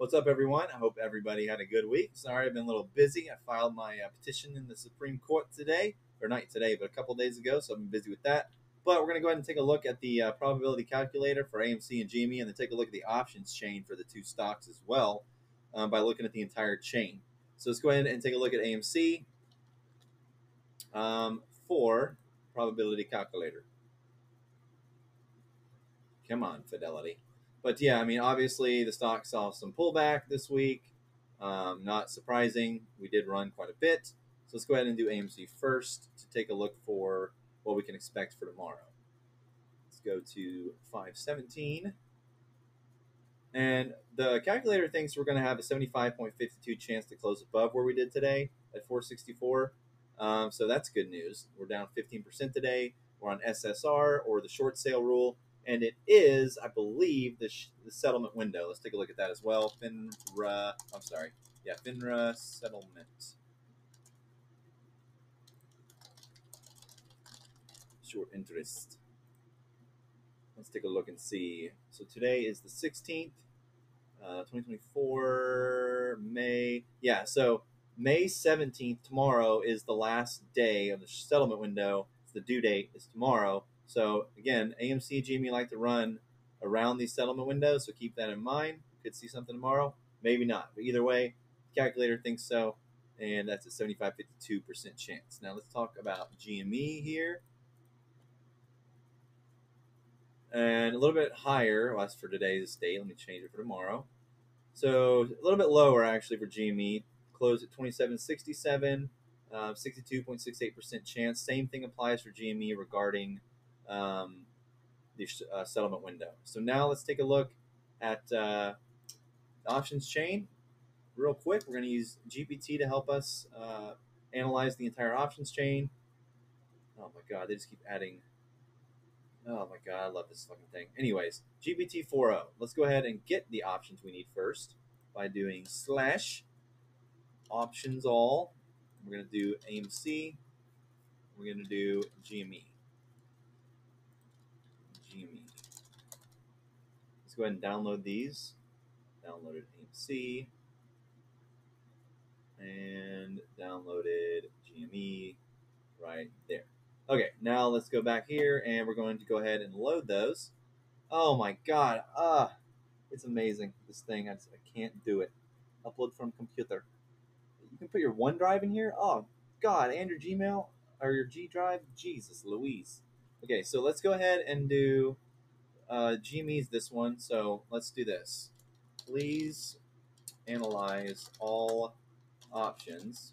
What's up, everyone? I hope everybody had a good week. Sorry, I've been a little busy. I filed my uh, petition in the Supreme Court today, or not today, but a couple days ago, so I've been busy with that. But we're going to go ahead and take a look at the uh, probability calculator for AMC and GME, and then take a look at the options chain for the two stocks as well um, by looking at the entire chain. So let's go ahead and take a look at AMC um, for probability calculator. Come on, Fidelity. But yeah, I mean, obviously the stock saw some pullback this week. Um, not surprising. We did run quite a bit. So let's go ahead and do AMC first to take a look for what we can expect for tomorrow. Let's go to 517. And the calculator thinks we're going to have a 75.52 chance to close above where we did today at 464. Um, so that's good news. We're down 15% today. We're on SSR or the short sale rule and it is, I believe, the, the settlement window. Let's take a look at that as well. FINRA, I'm sorry, yeah, FINRA settlement. Short interest. Let's take a look and see. So today is the 16th, uh, 2024, May. Yeah, so May 17th, tomorrow, is the last day of the settlement window. It's the due date is tomorrow. So again, AMC GME like to run around these settlement windows, so keep that in mind. Could see something tomorrow, maybe not, but either way, calculator thinks so, and that's a 75 52% chance. Now let's talk about GME here. And a little bit higher, well, that's for today's date. Let me change it for tomorrow. So a little bit lower actually for GME. Closed at 27.67, uh, 62.68% chance. Same thing applies for GME regarding um, the uh, settlement window. So now let's take a look at uh, the options chain real quick. We're going to use GPT to help us uh, analyze the entire options chain. Oh my god, they just keep adding. Oh my god, I love this fucking thing. Anyways, GPT 4.0. Let's go ahead and get the options we need first by doing slash options all. We're going to do AMC. We're going to do GME. Let's go ahead and download these. Downloaded AMC and downloaded GME right there. Okay, now let's go back here and we're going to go ahead and load those. Oh my god, ah, it's amazing. This thing, I, just, I can't do it. Upload from computer. You can put your OneDrive in here. Oh god, and your Gmail or your G Drive. Jesus, Louise. Okay, so let's go ahead and do uh, GME's this one, so let's do this. Please analyze all options.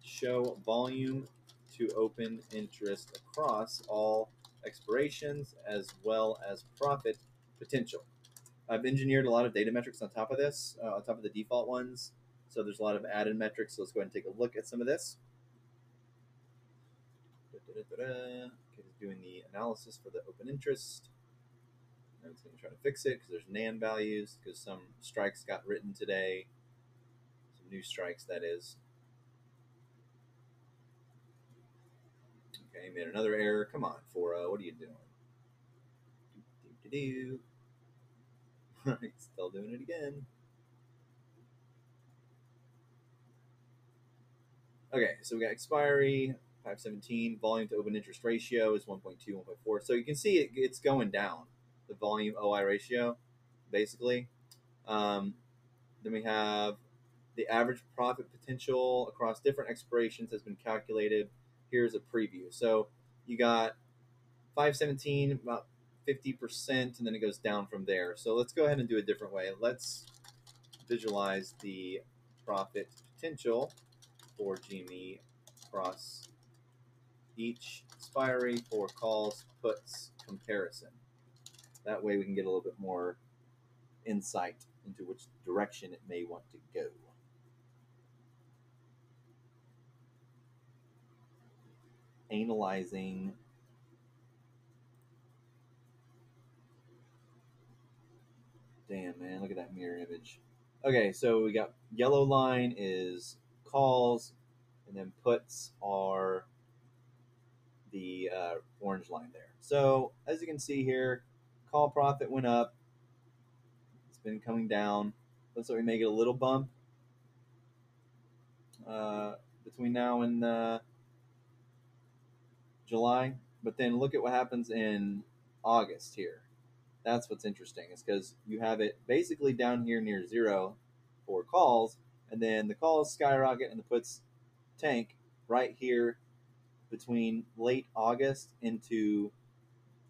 Show volume to open interest across all expirations as well as profit potential. I've engineered a lot of data metrics on top of this, uh, on top of the default ones. So there's a lot of added metrics. So let's go ahead and take a look at some of this. Da, okay, doing the analysis for the open interest. And it's going to try to fix it because there's NaN values because some strikes got written today. Some new strikes, that is. Okay, made another error. Come on, Fora, what are you doing? Do, do, do, do. Still doing it again. Okay, so we got expiry, 517. Volume to open interest ratio is 1.2, 1.4. So you can see it, it's going down the volume OI ratio, basically. Um, then we have the average profit potential across different expirations has been calculated. Here's a preview. So you got 517, about 50%, and then it goes down from there. So let's go ahead and do a different way. Let's visualize the profit potential for GME across each expiry for calls puts comparison. That way we can get a little bit more insight into which direction it may want to go. Analyzing Damn, man, look at that mirror image. Okay, so we got yellow line is calls, and then puts are the uh, orange line there. So as you can see here, call profit went up. It's been coming down. looks like we may get a little bump uh, between now and uh, July. But then look at what happens in August here. That's what's interesting, is because you have it basically down here near zero for calls, and then the calls skyrocket and the puts tank right here between late August into,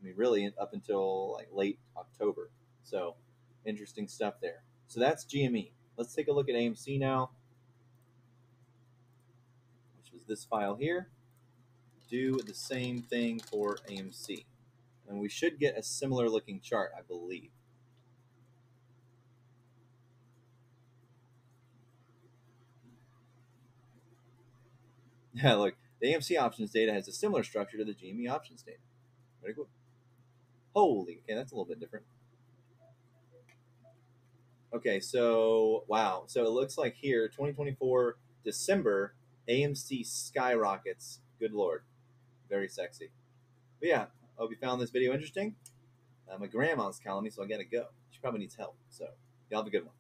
I mean, really up until like late October. So interesting stuff there. So that's GME. Let's take a look at AMC now, which was this file here. Do the same thing for AMC. And we should get a similar looking chart, I believe. Yeah, look, the AMC options data has a similar structure to the GME options data. Very cool. Holy, okay, that's a little bit different. Okay, so wow, so it looks like here, 2024 December, AMC skyrockets. Good lord, very sexy. But yeah, I hope you found this video interesting. Uh, my grandma's calling me, so I gotta go. She probably needs help. So y'all have a good one.